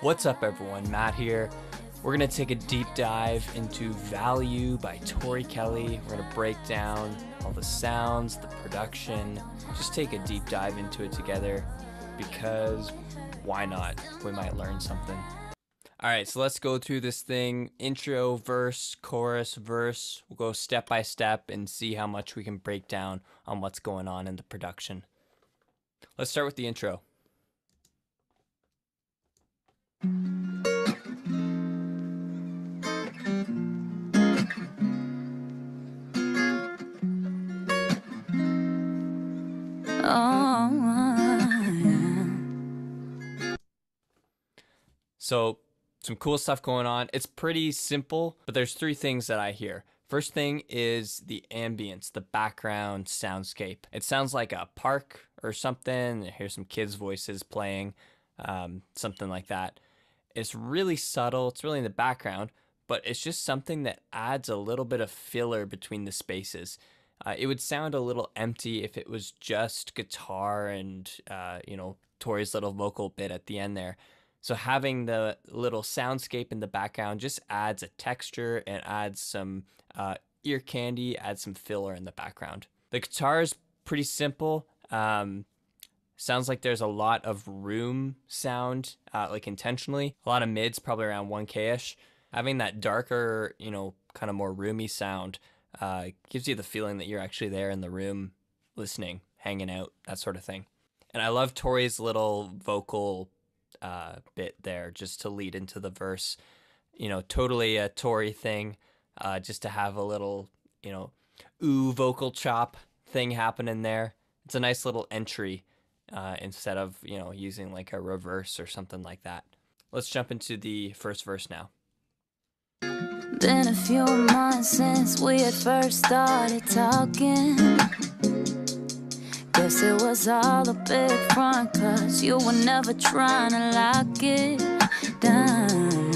What's up, everyone? Matt here. We're going to take a deep dive into Value by Tori Kelly. We're going to break down all the sounds, the production, just take a deep dive into it together because why not? We might learn something. All right, so let's go through this thing intro, verse, chorus, verse. We'll go step by step and see how much we can break down on what's going on in the production. Let's start with the intro. So, some cool stuff going on. It's pretty simple, but there's three things that I hear. First thing is the ambience, the background soundscape. It sounds like a park or something. I hear some kids' voices playing, um, something like that. It's really subtle, it's really in the background, but it's just something that adds a little bit of filler between the spaces. Uh, it would sound a little empty if it was just guitar and, uh, you know, Tori's little vocal bit at the end there. So having the little soundscape in the background just adds a texture and adds some uh, ear candy, adds some filler in the background. The guitar is pretty simple. Um, sounds like there's a lot of room sound, uh, like intentionally. A lot of mids, probably around 1K ish. Having that darker, you know, kind of more roomy sound uh, gives you the feeling that you're actually there in the room listening, hanging out, that sort of thing. And I love Tori's little vocal uh, bit there just to lead into the verse. You know, totally a Tori thing, uh, just to have a little, you know, ooh vocal chop thing happening there. It's a nice little entry uh, instead of, you know, using like a reverse or something like that. Let's jump into the first verse now. Been a few months since we had first started talking. Guess it was all a big front, cause you were never trying to lock it down.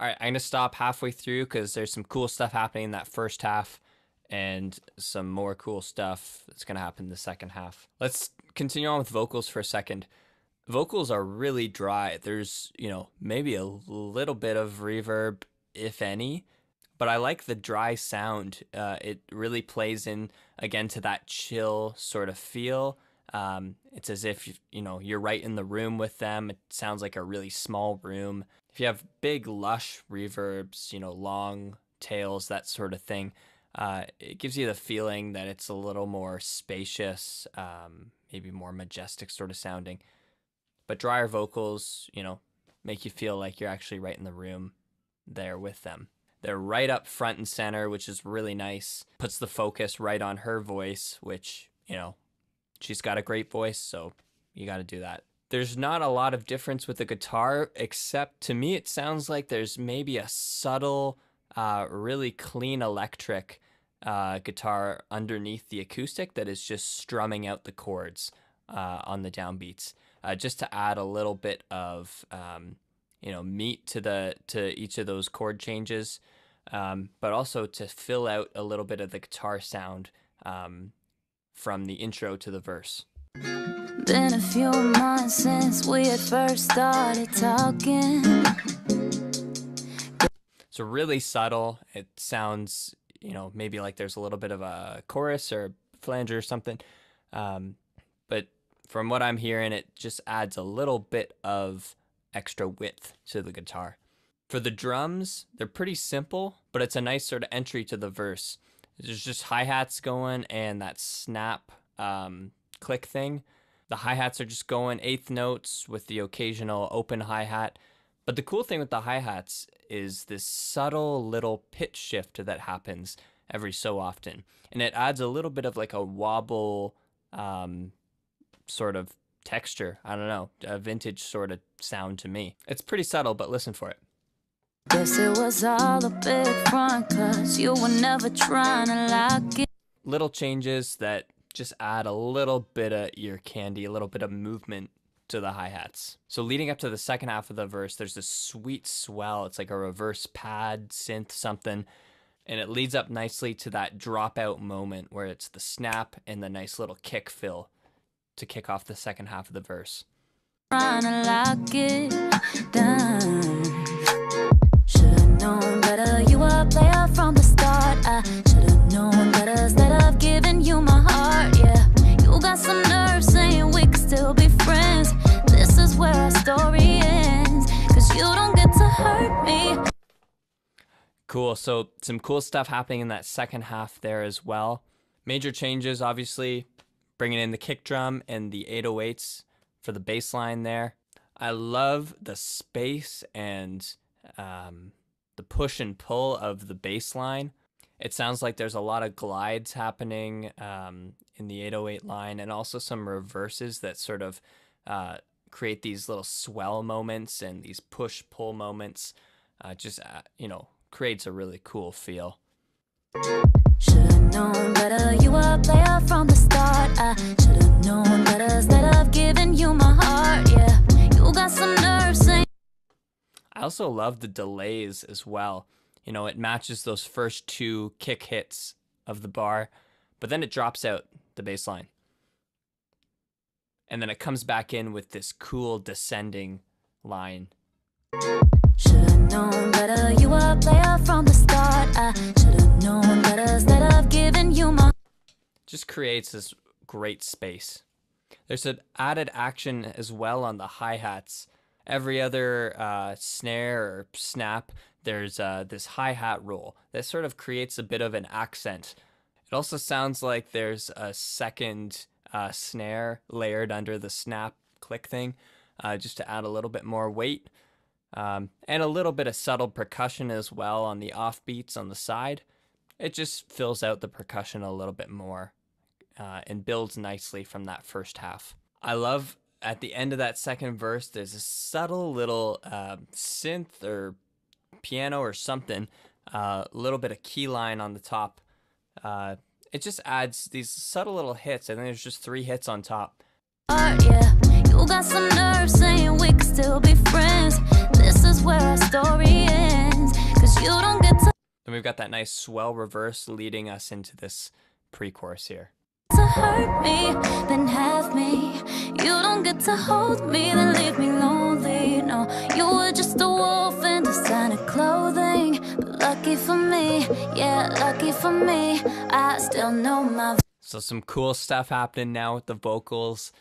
All right, I'm gonna stop halfway through because there's some cool stuff happening in that first half, and some more cool stuff that's gonna happen in the second half. Let's continue on with vocals for a second. Vocals are really dry. There's, you know, maybe a little bit of reverb, if any, but I like the dry sound. Uh, it really plays in again to that chill sort of feel. Um, it's as if you know you're right in the room with them. It sounds like a really small room. If you have big lush reverbs, you know, long tails, that sort of thing, uh, it gives you the feeling that it's a little more spacious, um, maybe more majestic sort of sounding. But drier vocals, you know, make you feel like you're actually right in the room there with them. They're right up front and center, which is really nice. Puts the focus right on her voice, which, you know, she's got a great voice, so you got to do that. There's not a lot of difference with the guitar, except to me, it sounds like there's maybe a subtle, uh, really clean electric uh, guitar underneath the acoustic that is just strumming out the chords uh, on the downbeats, uh, just to add a little bit of um, you know meat to the to each of those chord changes um, but also to fill out a little bit of the guitar sound um, from the intro to the verse Been a few months since we had first started talking. so really subtle it sounds you know maybe like there's a little bit of a chorus or flanger or something um, but from what i'm hearing it just adds a little bit of extra width to the guitar. For the drums, they're pretty simple, but it's a nice sort of entry to the verse. There's just hi hats going and that snap um, click thing. The hi hats are just going eighth notes with the occasional open hi hat. But the cool thing with the hi hats is this subtle little pitch shift that happens every so often. And it adds a little bit of like a wobble um, sort of texture. I don't know, a vintage sort of sound to me. It's pretty subtle, but listen for it. Guess it was all a big front, cause you were never trying to lock it. Little changes that just add a little bit of ear candy, a little bit of movement to the hi hats. So, leading up to the second half of the verse, there's this sweet swell. It's like a reverse pad, synth, something. And it leads up nicely to that dropout moment where it's the snap and the nice little kick fill to kick off the second half of the verse. Trying to get done. Should've known better, you were a player from the start. I should've known better instead of giving you my heart. Yeah, you got some nerve saying we could still be friends. This is where our story ends. Cause you don't get to hurt me. Cool. So some cool stuff happening in that second half there as well. Major changes, obviously, bringing in the kick drum and the 808s for the bass line there. I love the space and um, the push and pull of the bass line. It sounds like there's a lot of glides happening um, in the 808 line and also some reverses that sort of uh, create these little swell moments and these push pull moments. Uh, just, uh, you know, creates a really cool feel. Should've known better, you were a player also love the delays as well. You know, it matches those first two kick hits of the bar, but then it drops out the bass line. And then it comes back in with this cool descending line. Should've known better, you were a player from the start. I should've known better instead of giving you my. Just creates this great space. There's an added action as well on the hi hats. Every other uh, snare or snap, there's uh, this hi hat roll that sort of creates a bit of an accent. It also sounds like there's a second uh, snare layered under the snap click thing, uh, just to add a little bit more weight. Um, and a little bit of subtle percussion as well on the offbeats on the side. It just fills out the percussion a little bit more uh, and builds nicely from that first half. I love at the end of that second verse, there's a subtle little uh, synth or piano or something, a uh, little bit of key line on the top. Uh, it just adds these subtle little hits. and then there's just three hits on top. heart, yeah. You got some nerve saying we could still be friends. This is where our story ends. Cause you don't get to, Then we've got that nice swell reverse leading us into this pre chorus here. To hurt me, then have me. You don't get to hold me, then leave me lonely. No, you were just a wolf in designer clothing. But lucky for me, yeah, lucky for me, I still know my So some cool stuff happening now with the vocals.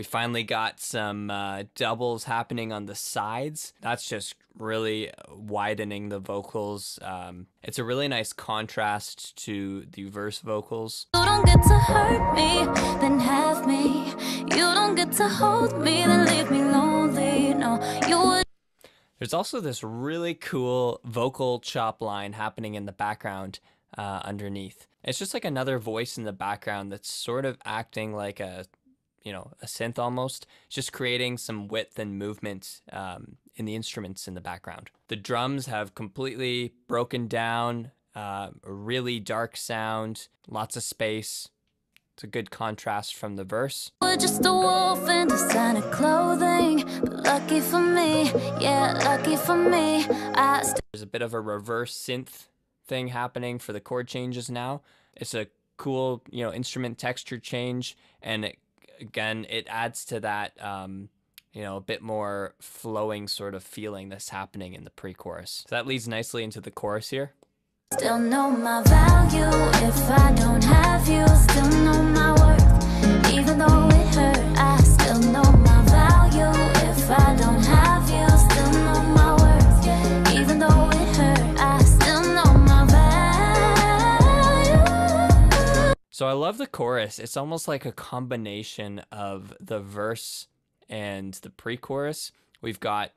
We finally got some uh, doubles happening on the sides. That's just really widening the vocals. Um, it's a really nice contrast to the verse vocals. You don't get to hurt me, then have me. You don't get to hold me, then leave me lonely. No, you would. There's also this really cool vocal chop line happening in the background uh, underneath. It's just like another voice in the background that's sort of acting like a, you know, a synth almost, just creating some width and movement um, in the instruments in the background. The drums have completely broken down, uh, a really dark sound, lots of space. It's a good contrast from the verse. We're just a wolf in designer clothing. But lucky for me, yeah, lucky for me. There's a bit of a reverse synth thing happening for the chord changes now. It's a cool, you know, instrument texture change, and it, again, it adds to that, um, you know, a bit more flowing sort of feeling that's happening in the pre-chorus. So that leads nicely into the chorus here. Still know my value if I don't have you. Still know my So I love the chorus. It's almost like a combination of the verse and the pre-chorus. We've got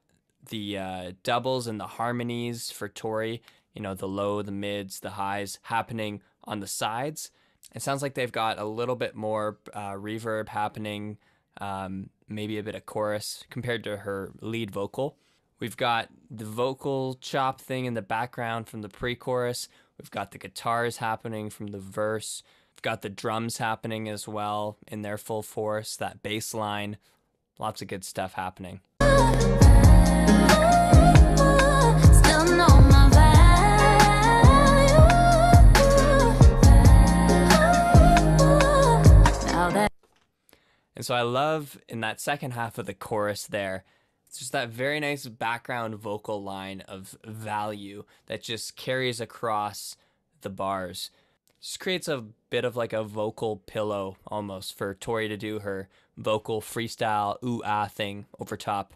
the uh, doubles and the harmonies for Tori. You know, the low, the mids, the highs happening on the sides. It sounds like they've got a little bit more uh, reverb happening, um, maybe a bit of chorus compared to her lead vocal. We've got the vocal chop thing in the background from the pre chorus. We've got the guitars happening from the verse. Got the drums happening as well in their full force, that bass line. Lots of good stuff happening. And so I love in that second half of the chorus there It's just that very nice background vocal line of value that just carries across the bars. Just creates a bit of like a vocal pillow almost for Tori to do her vocal freestyle ooh ah thing over top.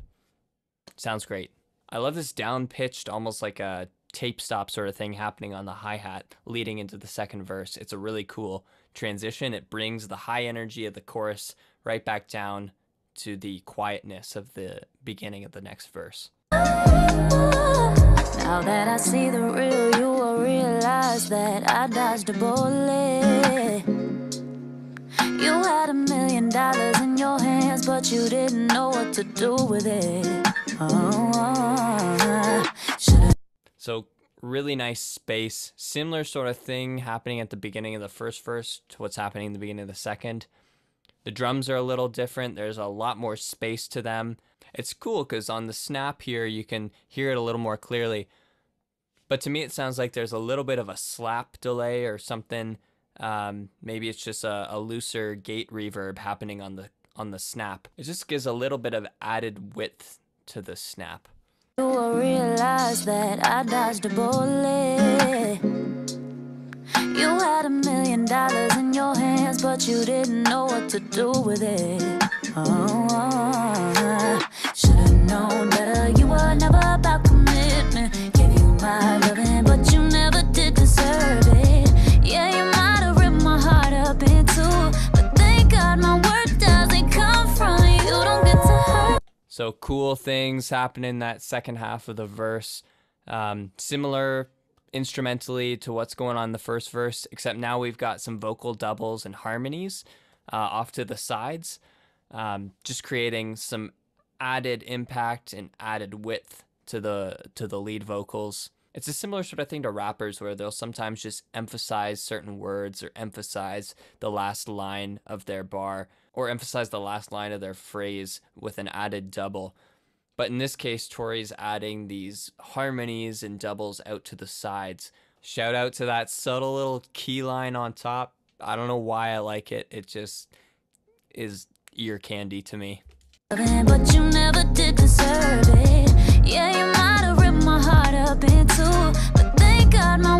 Sounds great. I love this down pitched, almost like a tape stop sort of thing happening on the hi hat leading into the second verse. It's a really cool transition. It brings the high energy of the chorus right back down to the quietness of the beginning of the next verse. Now that I see the real, you realize that I dodged a bullet. You had a million dollars in your hands, but you didn't know what to do with it. Oh, So really nice space. Similar sort of thing happening at the beginning of the first verse to what's happening in the beginning of the second. The drums are a little different. There's a lot more space to them. It's cool because on the snap here you can hear it a little more clearly. But to me it sounds like there's a little bit of a slap delay or something. Um, maybe it's just a, a looser gate reverb happening on the on the snap. It just gives a little bit of added width to the snap. Realize that I dodged a bullet. You had a million dollars in your hands, but you didn't know what to do with it. Oh, should've known better. You were never So cool things happen in that second half of the verse. Um, similar instrumentally to what's going on in the first verse, except now we've got some vocal doubles and harmonies uh, off to the sides, um, just creating some added impact and added width to the to the lead vocals. It's a similar sort of thing to rappers where they'll sometimes just emphasize certain words or emphasize the last line of their bar or emphasize the last line of their phrase with an added double. But in this case, Tori's adding these harmonies and doubles out to the sides. Shout out to that subtle little key line on top. I don't know why I like it. It just is ear candy to me. But you never did deserve it. Yeah, you might have ripped my heart up in two. But thank God my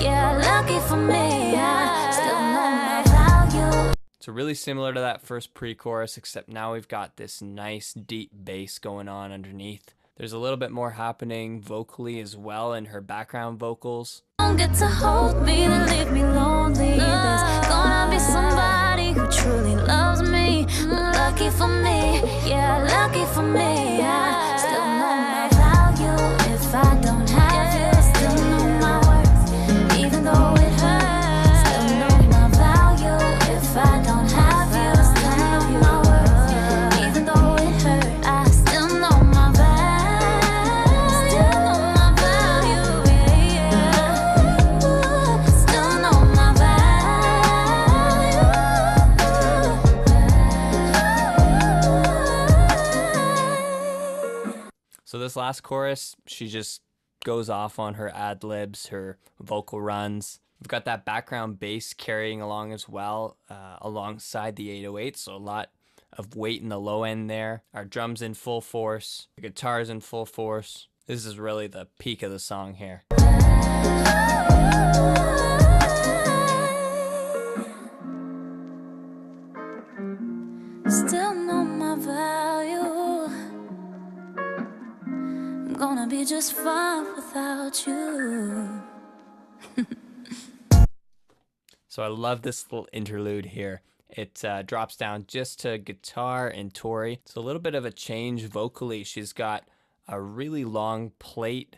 yeah, lucky for me. I still know my value. So really similar to that first pre-chorus, except now we've got this nice deep bass going on underneath. There's a little bit more happening vocally as well in her background vocals. don't get to hold me, last chorus, she just goes off on her ad libs, her vocal runs. We've got that background bass carrying along as well, uh, alongside the 808. So a lot of weight in the low end there. Our drums in full force, the guitars in full force. This is really the peak of the song here. Just fine without you. So I love this little interlude here. It uh, drops down just to guitar and Tori. It's a little bit of a change vocally. She's got a really long plate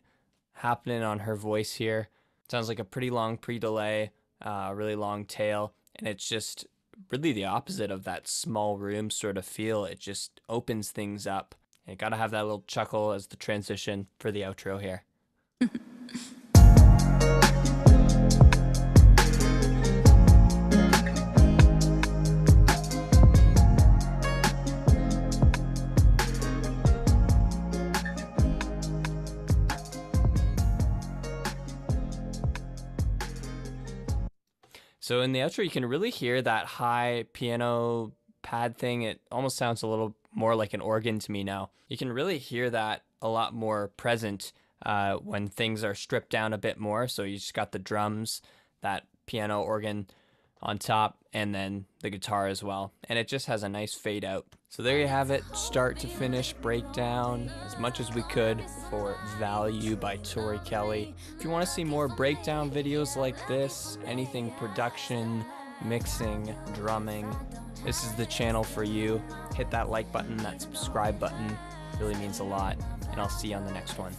happening on her voice here. Sounds like a pretty long pre delay, uh, really long tail. And it's just really the opposite of that small room sort of feel. It just opens things up. And gotta have that little chuckle as the transition for the outro here. So in the outro, you can really hear that high piano pad thing. It almost sounds a little more like an organ to me now. You can really hear that a lot more present uh, when things are stripped down a bit more. So you just got the drums, that piano organ on top, and then the guitar as well. And it just has a nice fade out. So there you have it, start to finish breakdown as much as we could for Value by Tori Kelly. If you want to see more breakdown videos like this, anything production, mixing, drumming, this is the channel for you. Hit that like button, that subscribe button, really means a lot, and I'll see you on the next one.